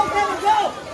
go, Kevin, go!